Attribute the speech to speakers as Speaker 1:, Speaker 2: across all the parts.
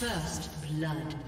Speaker 1: First blood.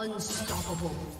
Speaker 1: Unstoppable.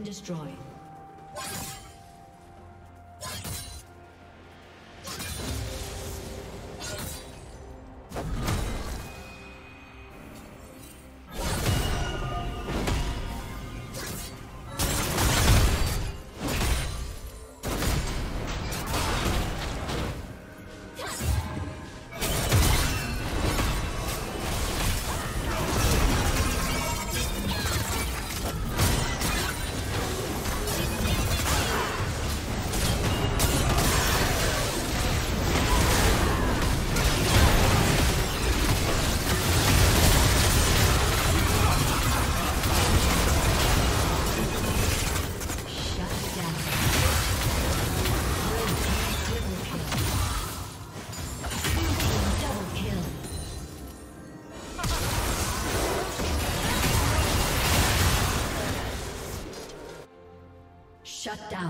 Speaker 1: Been destroyed. Shut down.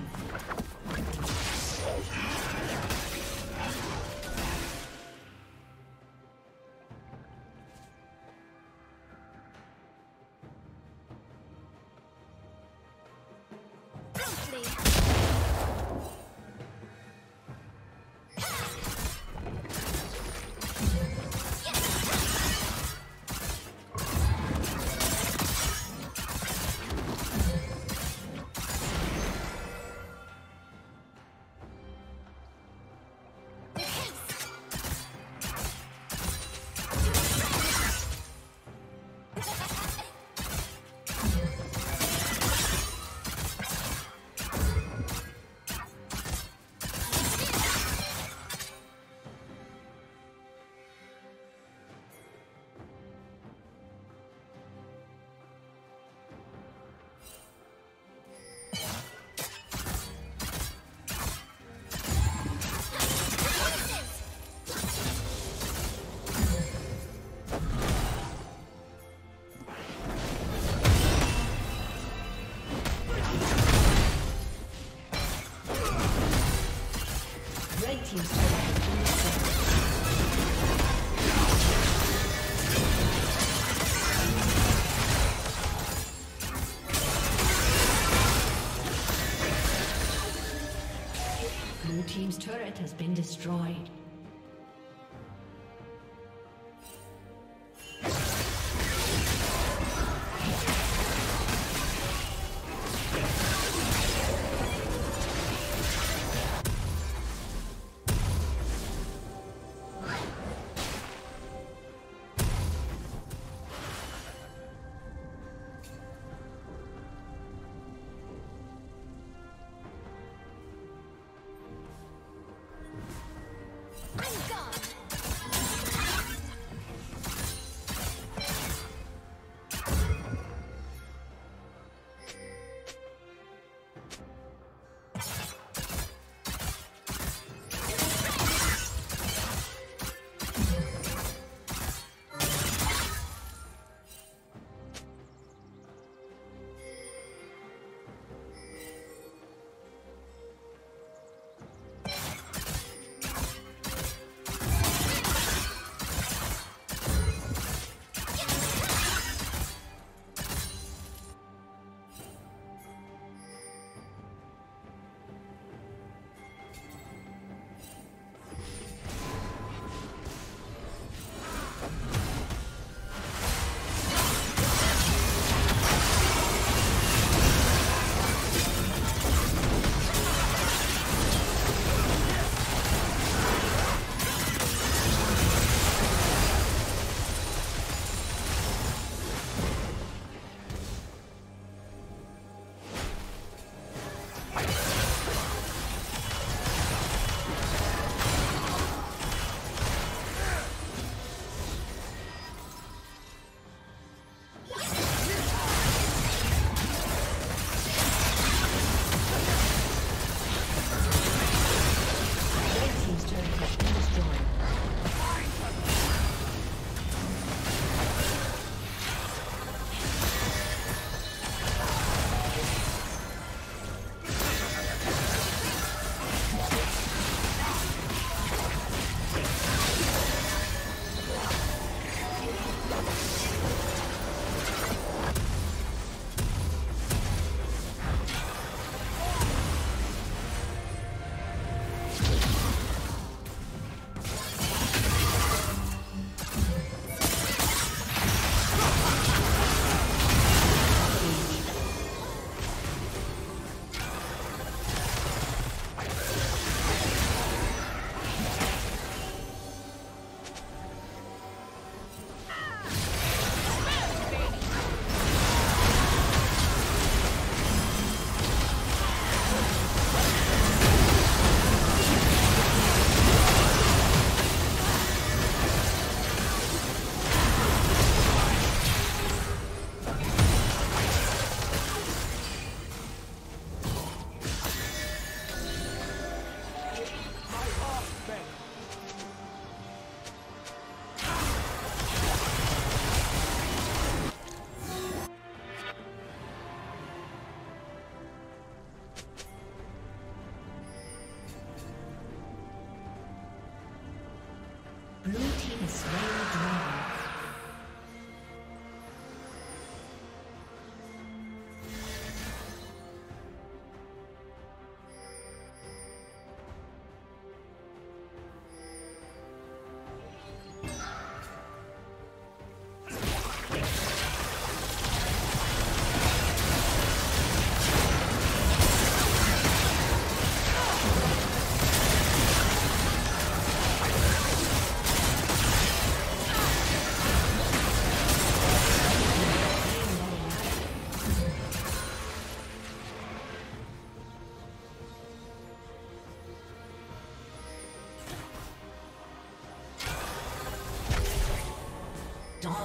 Speaker 1: Has been destroyed.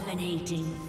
Speaker 1: Dominating.